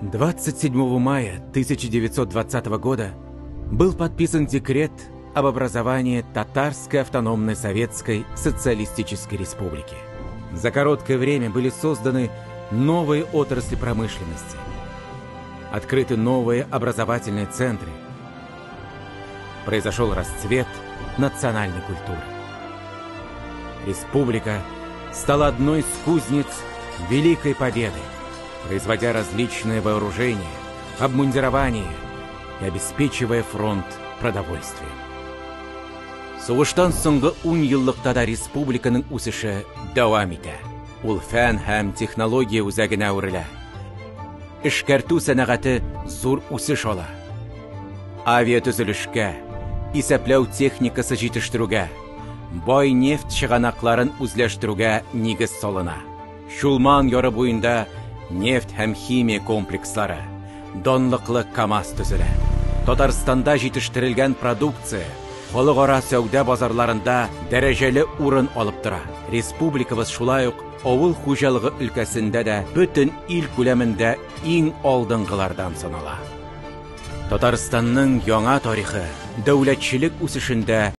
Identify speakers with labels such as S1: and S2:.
S1: 27 мая 1920 года был подписан декрет об образовании Татарской автономной Советской Социалистической Республики. За короткое время были созданы новые отрасли промышленности, открыты новые образовательные центры, произошел расцвет национальной культуры. Республика стала одной из кузнец Великой Победы, производя различные вооружения, обмундирование и обеспечивая фронт продовольствием. Сугыштан соңгы 10 еллыкта республиканың үсеше дәвам итә. Һәм технология үзәгенә үрелә. Эшкәртү сәнәгате зур үсеш ала. Авиа төзелешкә, исәпләү техникасы җитештерүгә, бай нефть чыганакларын үзләштерүгә нигез салына. Шулман яры буенда нефть һәм химия комплекслары, донлыклы КАМАЗ төзелә. Татарстанда җитештерелгән продукция халыкара сәүдә базарларында дәрәҗәле урын алып тора. Республикабыз шулай ук авыл хуҗалыгы өлкәсендә дә бөтен ил күләмендә иң алдынгылардан санала. Татарстанның яңа тарихы дәүләтчелек үсешендә